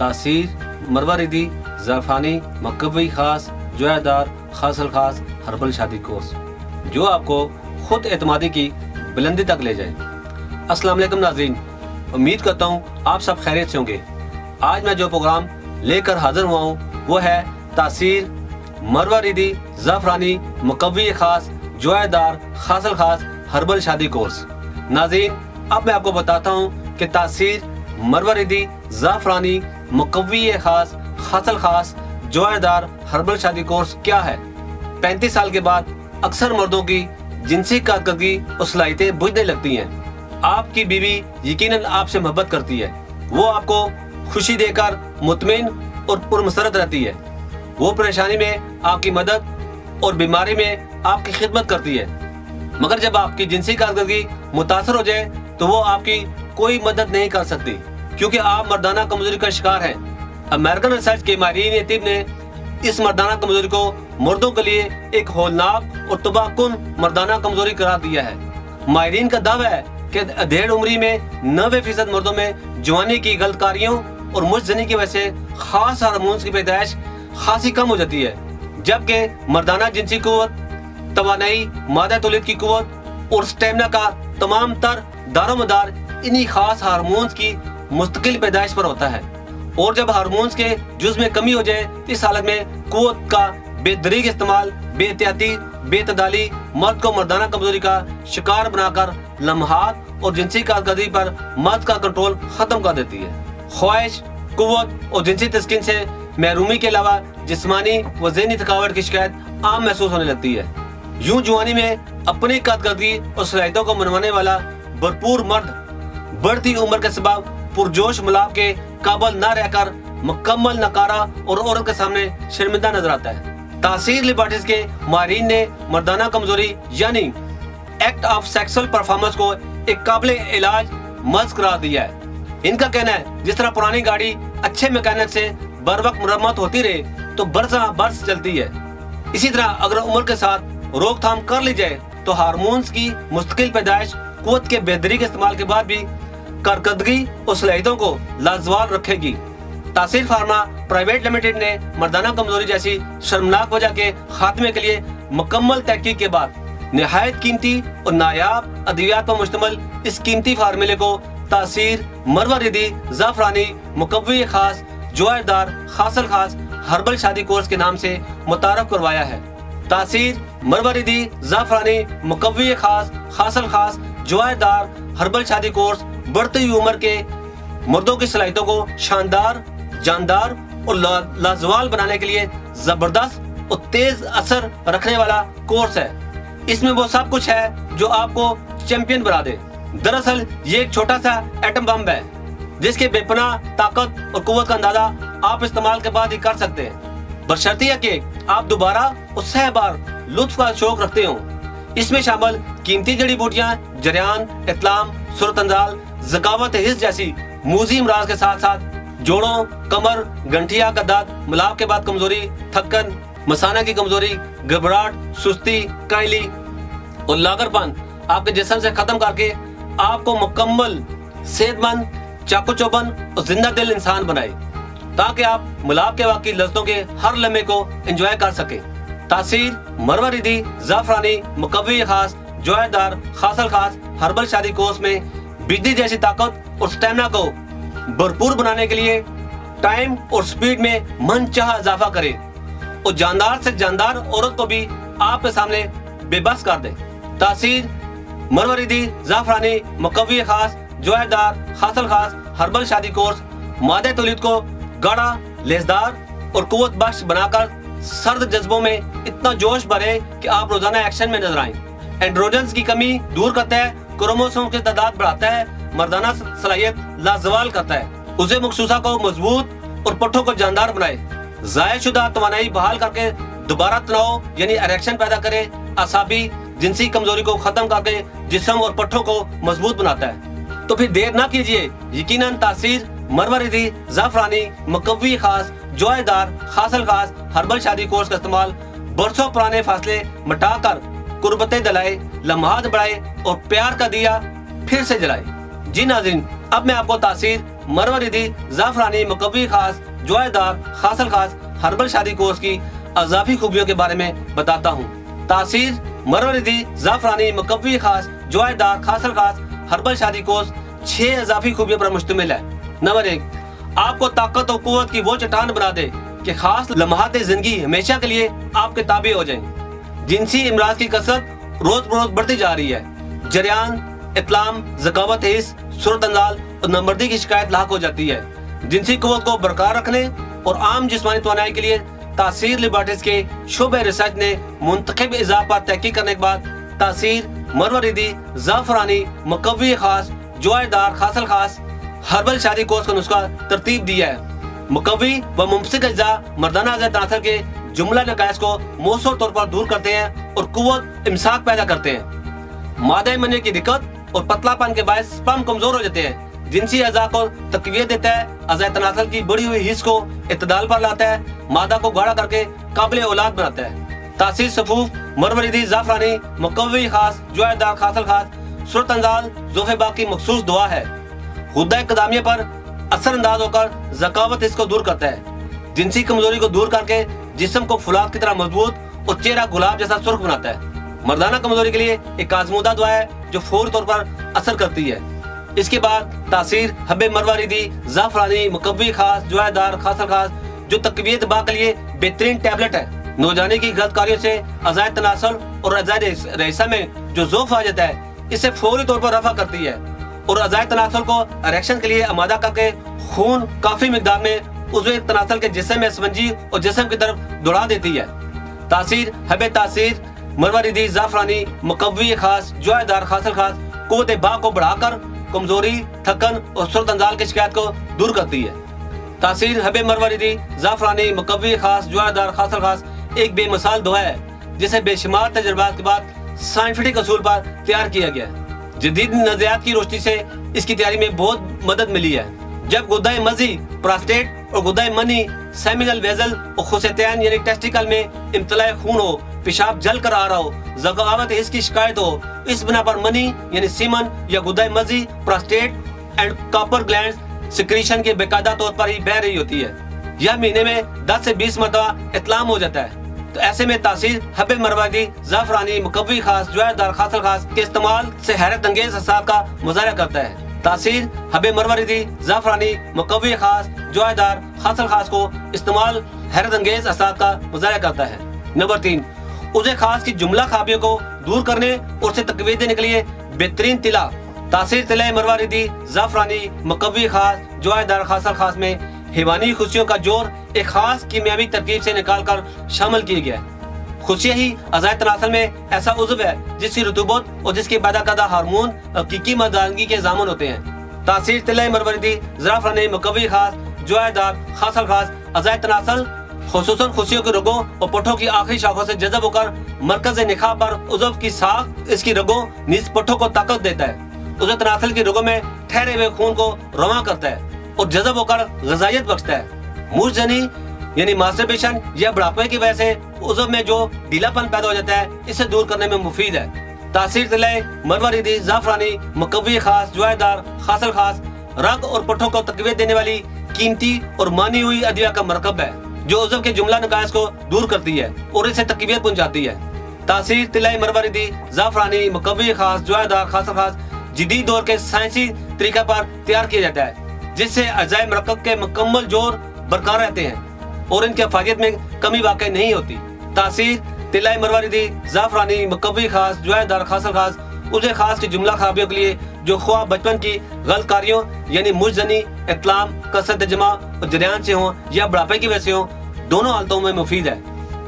तासीर मरवरिदी जाफानी मकवी खास जोयादार खासल खास हर्बल शादी कोर्स जो आपको खुद एतमादी की बुलंदी तक ले जाए अस्सलाम नाजीन उम्मीद करता हूँ आप सब खैरियत से होंगे आज मैं जो प्रोग्राम लेकर हाजिर हुआ हूँ वो है तासीर मरवरिदी जाफरानी मकवी खास जोयादार खासल खास हर्बल शादी कोर्स नाजीन अब मैं आपको बताता हूँ कि तासीर मरवरिदी जाफरानी मुकवी खास, खासल खास जोयादार हर्बल शादी कोर्स क्या है? पैंतीस साल के बाद अक्सर मर्दों की जिनसी कारकर्दगी और सलाहियतें बुझने लगती हैं। आपकी बीवी यकीनन आपसे मोहब्बत करती है। वो आपको खुशी देकर मुतमिन और पुरमसरत रहती है। वो परेशानी में आपकी मदद और बीमारी में आपकी खिदमत करती है। मगर जब आपकी जिनसी कारकर्दगी मुतासर हो जाए तो वो आपकी कोई मदद नहीं कर सकती। क्योंकि आप मर्दाना कमज़ोरी का शिकार हैं। अमेरिकन रिसर्च के माहरीन तिब ने इस मर्दाना कमज़ोरी को मर्दों के लिए एक होलनाक और तबाहकुन मर्दाना कमज़ोरी करार दिया है। माहरीन का दावा है कि अधेड़ उम्री में नबे फ़ीसद मर्दों में जवानी की गलतकारियों और मुजनी की वजह से खास हारमोन्स की पैदाइश खासी कम हो जाती है, जबकि मर्दाना जिनसी कुत तोानाई मादा तोलिद की कुत और स्टेमिना का तमाम तर दारोमदार इन्हीं खास हारमोन्स की मुस्तकिल पैदाइश पर होता है। और जब हारमोन्स के जुज में कमी हो जाए तो इस हालत में कुत का बेदरीक इस्तेमाल, बेहतियाती, बेतदाली, मर्द को मर्दाना कमज़ोरी का शिकार बनाकर लम्हात और जिनसी कारकर्दगी पर मर्द का कंट्रोल खत्म कर देती है। ख्वाहिश कुत और जिनसी तस्किन से महरूमी के अलावा जिसमानी व जहनी थकावट की शिकायत आम महसूस होने लगती है। यूँ जुआनी में अपनी कारकर्दगी और सलाहितों को मनवाने वाला भरपूर मर्द बढ़ती उम्र के सबब पुरजोश मुलाब के काबल न रहकर मुकम्मल नकारा और औरत के सामने शर्मिंदा नज़र आता है। तासीर लिबार्टिस के माहरीन ने मर्दाना कमज़ोरी, यानी एक्ट ऑफ़ सेक्सुअल परफॉर्मेंस को एक काबिल इलाज मर्ज करार दिया है। इनका कहना है, जिस तरह पुरानी गाड़ी अच्छे मैकेनिक से बर वक्त मुरम्मत होती रहे तो बरसा बरस चलती है। इसी तरह अगर उम्र के साथ रोकथाम कर ली जाए तो हारमोन्स की मुस्तकिल पैदाइश कुत के बेहतरी के इस्तेमाल के बाद भी कारकर्दगी और सलाहितों को लाजवाल रखेगी। तासीर फार्मा प्राइवेट लिमिटेड ने मर्दाना कमज़ोरी जैसी शर्मनाक वजह के खात्मे के लिए मुकम्मल तहकीक के बाद नहायत कीमती और नायाब अद्वियात पर मुश्तमल इस कीमती फार्मूले को तासीर मरवरिदी जाफरानी मुकवी खास जोरदार खासल खास हर्बल शादी कोर्स के नाम से मुतारफ करवाया है। तासीर मरवरिदी जाफरानी मुकवी खास खासल खास जोरदार हर्बल शादी कोर्स बढ़ती हुई उम्र के मर्दों की सलाहितों को शानदार, जानदार और लाजवाल बनाने के लिए ज़बरदस्त और तेज असर रखने वाला कोर्स है। इसमें वो सब कुछ है जो आपको चैंपियन बना दे। दरअसल, ये एक छोटा सा एटम बम है, जिसके बेपना, ताकत और कुत का अंदाज़ा आप इस्तेमाल के बाद ही कर सकते हैं। बशर्ती है कि आप दोबारा और सह बार लुत्फ का शौक रखते हो। इसमें शामिल कीमती जड़ी बूटियाँ, जरियान, इतलाम, सुरत जकावत हिस्स जैसी। मूजी इमराज के साथ साथ जोड़ों, कमर, गंठिया का दाद मिलाप के बाद कमज़ोरी थकन मसाना की कमज़ोरी, घबराहट, सुस्ती कायली और लागरपन आपके जिसम से खत्म करके आपको मुकम्मल, सेहतमंद चाकू चौबन और ज़िंदा दिल इंसान बनाए, ताकि आप मिलाप के वाकई लज्जतों के हर लम्हे को एंजॉय कर सके। तासीर मरवरिदी जाफरानी मुकवी खास जोयदार खासल खास, हर्बल शादी कोर्स में बिजली जैसी ताकत और स्टेमिना को भरपूर बनाने के लिए टाइम और स्पीड में मन चाह इजाफा करे। और जानदार से जानदार औरत को भी आपके सामने बेबस कर दे। तासीर, मरवरिदी, जाफरानी, मुकवी खास जोहदार खासल खास, हर्बल शादी कोर्स, मादे तोलीद को गाढ़ा, लेसदार और कुत बख्श बनाकर सर्द जज्बों में इतना जोश भरे कि आप रोज़ाना एक्शन में नज़र आए। एंड्रोजन की कमी दूर करता है क्रोमोसोम की तादाद बढ़ाता है, मर्दाना सलाहियत लाजवाल करता है। उसे मखसूसा को मज़बूत और पट्टों को जानदार बनाए। जायद शुदा बहाल करके दोबारा तनाव, यानी इरेक्शन पैदा करे असाबी जिनसी कमज़ोरी को खत्म करके जिसम और पट्टों को मज़बूत बनाता है। तो फिर देर ना कीजिए, यकीनन तासीर, मरवरिदी, जाफरानी मकवी खास, जोएदार खासल खास हर्बल शादी कोर्स का इस्तेमाल बरसों पुराने फासले मटाकर कुर्बतें दिलाए लम्हात बढ़ाए और प्यार का दिया फिर से जलाए। जी नाजिन अब मैं आपको तासीर मरवरिदी जाफरानी मकवी खास जोएदार खासल खास, हर्बल शादी कोर्स की अजाफी खूबियों के बारे में बताता हूँ। तासीर मरवरिदी जाफरानी मकवी खास जोएदार खासल खास, हर्बल शादी कोर्स छह अजाफी खूबियों पर मुश्तमिल है। नंबर एक, आपको ताकत और कुत की वो चट्टान बना दे कि खास लम्हात ज़िंदगी हमेशा के लिए आपके ताबे हो जाए। जिनसी इमराज की कसरत रोज बरोज बढ़ती जा रही है। जरियान, इतलाम, जकावत हिस सूरत अंदाल और नंबरदी की शिकायत लाक हो जाती है। जिनसी कुत को बरकरार रखने और आम जिसमानी तोानाई के लिए तासीर लिबार्टिस के शुबे रिसर्च ने मुंतखब इजाफा तहकीक करने के बाद तासीर मरवरिदी जाफरानी मकवी खास जोएदार खासल खास, हर्बल शादी कोर्स का नुस्खा तरतीब दिया है। मुकवी व मुमसिक अज्जा मर्दाना अजय तनासर के जुमला नकायस को मौसर तौर पर दूर करते हैं और कुत इमसाक पैदा करते हैं। मादा मने की दिक्कत और पतलापन के बायस स्पम कमज़ोर हो जाते हैं। जिनसी अजा को तकवीत देता है अजय तनासल की बड़ी हुई हिस्स को इतदाल पर लाता है, मादा को गाढ़ा करके काबिल औलाद बनाता है। तासीर सफूफ, मरवरीदी जाफरानी मुकवी खास जुआदार खासल खास, सुरत अंजाल, जोफे बाकी मखसूस दुआ है। खुदा कदामिया पर असरअंदाज होकर जकावत इसको दूर करता है। जिनसी कमज़ोरी को दूर करके जिसम को फुलाद की तरह मज़बूत और चेहरा गुलाब जैसा सुर्ख बनाता है। मर्दाना कमज़ोरी के लिए एक आजमूदा दुआ है, जो फौरी तौर पर असर करती है। इसके बाद तासीर हबे मरवारीदी जाफरानी मुकवी खास जुआदार खासल खास, जो तकवीत बा के लिए बेहतरीन टैबलेट है। नौजाने की गलत कार्यों से अजाय तनासल और अजाय रईसा में जो जोफ आ जाता है, इसे फौरी तौर पर रफा करती है। और अजाय तनासल को इरेक्शन के लिए आमादा करके खून काफ़ी मकदार में उजवे तनासल के जिसम में स्पंजी और जिसम की तरफ़ दौड़ा देती है। तासीर, हब तासीर मरवरिदी जाफरानी मुकवी खास जुआदार खासल खास कुत बा को बढ़ाकर कमज़ोरी, थकन और सुरत अंजाल की शिकायत को दूर करती है। तासीर, हब मरवरिदी जाफरानी मुकवी खास जुआदार खासल खास, एक बेमिसाल दुआ है, जिसे बेशुमार तजर्बात के बाद साइंटिफिक असूल पर तैयार किया गया जदीद नजरियात की रोशनी से इसकी तैयारी में बहुत मदद मिली है। जब गुदाई मजी प्रोस्टेट और गुदाई मनी, सेमिनल वेजल और खुशतैन यानी टेस्टिकल में इम्तला खून हो, पेशाब जल कर आ रहा हो, जगावत इसकी शिकायत हो। इस बिना पर मनी, यानी सीमन या गुदाई मजी prostate and Cowper gland secretion के बेकायदा तौर पर ही बह रही होती है। यह महीने में 10 से 20 मरतबा इतलाम हो जाता है। तो ऐसे में तासीर हब मरवादी जाफरानी मुकवी खास जुआदार खासल खास के इस्तेमाल से हैरत अंगेज असर का मुजाहरा करता है। तासीर हब मरवरदी जाफरानी मुकवी खास जुआदार खासल खास को इस्तेमाल हैरत अंगेज असर का मुजाहरा करता है। नंबर तीन, उसे खास की जुमला खाबियों को दूर करने और उसे तकवीत देने के लिए बेहतरीन तिला, तासीर तिला मरवारिदी जाफरानी मकवी खास जुआदार खासल खास में हिवानी खुशियों का ज़ोर एक खास कीमियावी तरकीब से निकाल कर शामिल किया गया खुशियाँ ही अजाय तनासल में ऐसा उजव है जिसकी रतूबत और जिसके पैदा करदा हारमोन हकीकी मर्दानगी के जामुन होते हैं। तासीर तिल मरवरदी जराफरानी मकवी खास जुआदार खासल खास अजाय तनासल खसूस खुशियों के रगों और पठों की आखिरी शाखों से जजब होकर मरकज निखा पर उजव की साख इसकी रगों निज पठों को ताकत देता है उजव तनासल की रगों में ठहरे हुए खून को रवा करता है और जजब होकर गजाइत बख्शता है मुजनी यानी मास्टरबेशन या बुढ़ापे की वजह से उजब में जो ढीलापन पैदा हो जाता है इसे दूर करने में मुफीद है तासीर तलय मरवरीदी जाफरानी मकवी खास जुआदार खासल खास रंग और पठों को तकवीत देने वाली कीमती और मानी हुई अदिया का मरकब है, जो उजब के जुमला नकाश को दूर करती है और इसे तकवीत पहुंचाती है। तासीर तिलाई मरवरीदी जाफरानी मकवी खास जुआदार खासल खास जदीद दौर के साइंसी तरीका पर तैयार किया जाता है, जिससे अजाय मरकब के मुकम्मल ज़ोर बरकरार रहते हैं और इनके अफादियत में कमी वाकई नहीं होती। तासीर तिलाई मरवारिदी जाफरानी मकवी खास जुआदार खासल खास उसे खास की जुमला खराबियों के लिए जो ख्वा बचपन की गलतकारियों यानी मुजनी इतलाम कसरत जमा और जरियान से हों या बुढ़ापे की वजह से हों, दोनों हालतों में मुफीद है।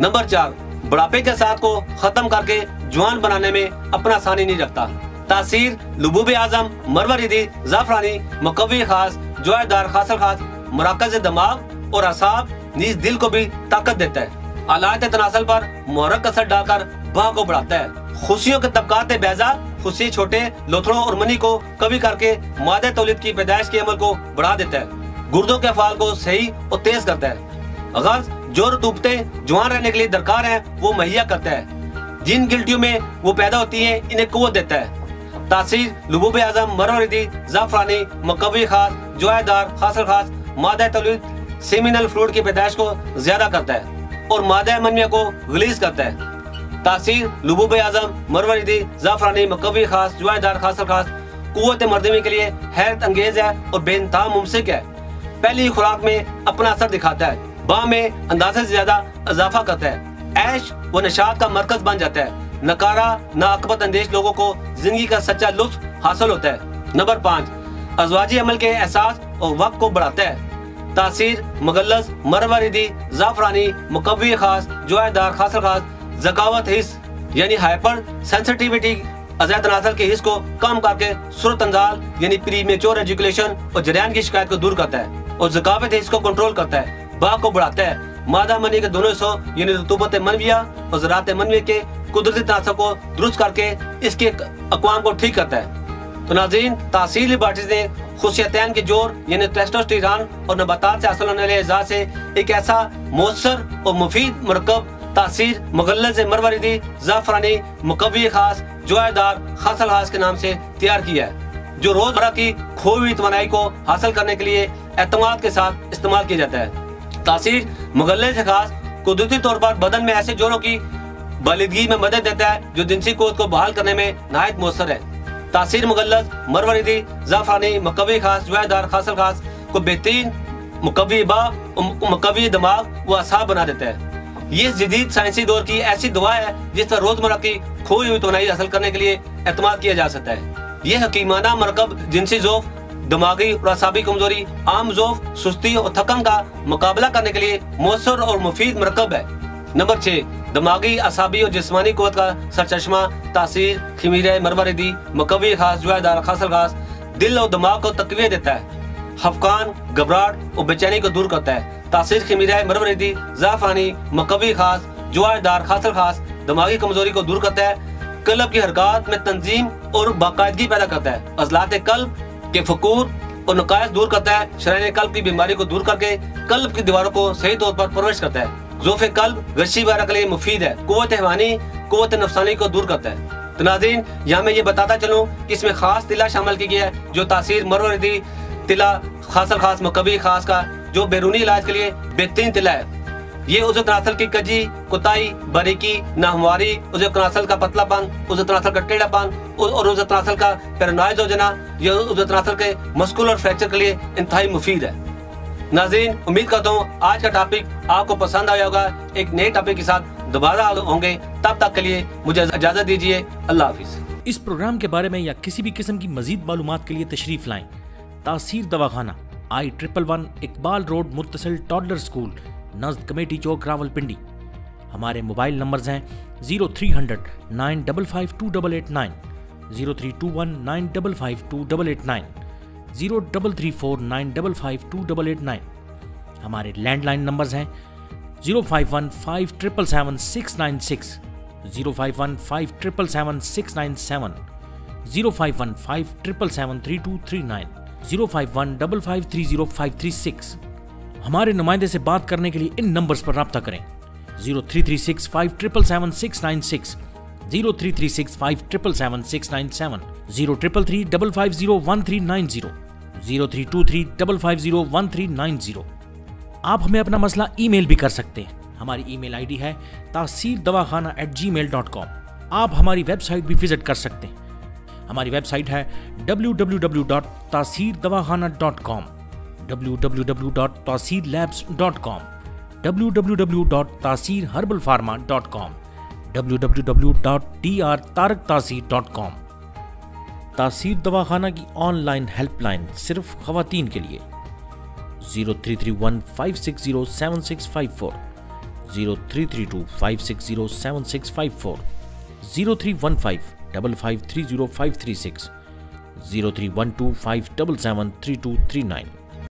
नंबर चार, बुढ़ापे के साथ को खत्म करके जवान बनाने में अपना आसानी नहीं रखता। तासीर लबूब आज़म मरवरिदी जाफरानी मकवी खास जोरदार खासल खास, मराकज दिमाग और असाब नीज दिल को भी ताकत देता है। आलात तनासल पर मोहरक असर डालकर बाह को बढ़ाता है। खुशियों के तबकात बेजा। खुशी छोटे लोथड़ों और मनी को कभी करके मादे तोलिद की पैदाइश के अमल को बढ़ा देता है। गुर्दों के अफाल को सही और तेज करता है। अगर जो रतूबते जवान रहने के लिए दरकार है, वो मुहैया करता है। जिन गिल्टियों में वो पैदा होती है, इन्हें कुत देता है। तासीर लबूब आज़म, मरवरदी, जाफरानी मकवी खास जोआदार खासल खास, मादा तलवीद सेमिनल फ्लूड की पैदाइश को ज़्यादा करता है और मादा मनविया को रिलीज़ करता है। तासीर लबूब आज़म, मरवरीदी, जाफरानी मकवी खास जुआदार खासल खास। कुत मरदमी के लिए हैरत अंगेज है और बेनता मुमसिक है। पहली खुराक में अपना असर दिखाता है। बा में अंदाजे से ज़्यादा इजाफा करता है। ऐश व नशात का मरकज बन जाता है। नकारा, नाकबत अंदेश लोगों को ज़िंदगी का सच्चा लुत्फ हासिल होता है। नंबर पाँच, अजवाजी अमल के एहसास और वक्त को बढ़ाता है। तासीर मगलस मरवरिदी, जाफरानी, मुकवी खास जुआदार खासल खास जकावत हिस्स यानी हाइपर सेंसिटिविटी अजैत नासल के हिस्स को कम करके सुरत अंजाल यानी प्री मेच्योर एजुकेशन और जरियान की शिकायत को दूर करता है और जकावत हिस्स को कंट्रोल करता है, बाग को बढ़ाता है। मादा मनी के दोनों हिस्सों, यानी रतूबत मनविया और ज़रात मनवी के कुदरती तनासर को दुरुस्त करके इसके अकवाम को ठीक करता है। तो नाजीन तासीर लेबार्टीज ने खुशियतैन के ज़ोर, यानी टेस्टोस्टेरॉन और नबातात से हासिल होने वाले एजाज से एक ऐसा मौसर और मुफीद मरकब तासीर मुगलज मरवरदी जाफरानी मुकवी खास जोएदार खासल खास के नाम से तैयार किया है, जो रोज़मर्रा की खोई हुई को हासिल करने के लिए एतमाद के साथ इस्तेमाल किया जाता है। तासीर मुगलज खास कुदरती तौर पर बदन में ऐसे जोरों की बालिदगी में मदद देता है, जो जिनसी कोद को बहाल करने में नहायत मौसर है। तासीर मुगलज मरवरदी जाफरानी मकवी खास जुआदार खासल खास को बेहतरीन मुकवी बा मुकवी दिमाग व असाब बना देता है। ये जदीद साइंसी दौर की ऐसी दुआ है जिस पर रोज़मर्रा की खोई हुई तोनाई हासिल करने के लिए एतमाद किया जा सकता है। ये हकीमाना मरकब जिनसी जोफ, दिमागी और असाबी कमज़ोरी, आम जोफ, सुस्ती और थकन का मुकाबला करने के लिए मौसर और मुफीद मरकब है। नंबर छह, दिमागी, असाबी और जिसमानी कुत का सरचश्मा, तासीर, खमीर, मरवरदी मकवी खास जुआदार खासल खास, दिल और दिमाग को तकवीत देता है। हफकान, घबराहट और बेचैनी को दूर करता है। तासीर खमीर मरवरदी जाफानी, मकवी खास जुआदार खासल खास, दिमागी कमज़ोरी को दूर करता है, कलब की हरकत में तंजीम और बाकायदगी पैदा करता है, अजलात कल्ब के फकूर और नकायस दूर करता है शरान कल्ब की बीमारी को दूर करके कल्ब की दीवारों को सही तौर पर परवरिश करता है, जोफ कल्ब गशी वगैरह के लिए मुफीद है कुत हैवानी कुत नफसानी को दूर करता है। तो नाजीन यहाँ मैं ये बताता चलूँ कि इसमें खास तिला शामिल की गया है, जो तासीर मरवरदी तिला खासल खास मकबी खास का जो बैरूनी इलाज के लिए बेहतरीन तिला है। ये उस तनासल की कजी, कुताई, बारीकी नाहमारी उस तनासल का पतलापन उस तनासल का टेढ़ापन और उस तनासल का पैरानाइज हो जाना, ये उस तनासल के मस्कुलर फ्रैक्चर के लिए इंतहाई मुफीद है। नाजीन उम्मीद करता हूँ आज का टॉपिक आपको पसंद आया होगा। एक नए टॉपिक के साथ दोबारा होंगे। तब तक के लिए मुझे इजाज़त दीजिए। अल्लाह हाफिज। इस प्रोग्राम के बारे में या किसी भी किस्म की मजीद मालूम के लिए तशरीफ़ लाएँ। Taseer Dawakhana. I triple one Iqbal road मुतसिल toddler school, नज्द कमेटी चौक, रावलपिंडी। हमारे मोबाइल नंबर्स हैं zero three hundred nine double five two double eight nine, zero three two one nine double five two double eight nine, zero double three four nine double five two double eight nine. हमारे landline numbers हैं zero five one five triple seven six nine six, zero five one five triple seven six nine seven, zero five one five triple seven three two three nine. Zero five one double five three zero five three six. हमारे नुमाइंदे से बात करने के लिए इन numbers पर रब्ता करें। Zero three three six five triple seven six nine six. Zero three three six five triple seven six nine seven. Zero triple three double five zero one three nine zero. Zero three two three double five zero one three nine zero. आप हमें अपना मसला email भी कर सकते हैं। हमारी email ID है Taseer Dawakhana at Gmail dot com आप हमारी वेबसाइट भी विज़िट कर सकते हैं। हमारी वेबसाइट है W W W dot Taseer Dawakhana dot com W W W dot Taseer labs dot com W W W dot Taseer herbal pharma dot com W W W dot T R Tarak Taseer dot com तासीर दवाखाना की online helpline सिर्फ़ खातन के लिए zero three three one five six zero seven six five four zero three three two five six zero seven six five four zero three one five double five three zero five three six zero three one two five double seven three two three nine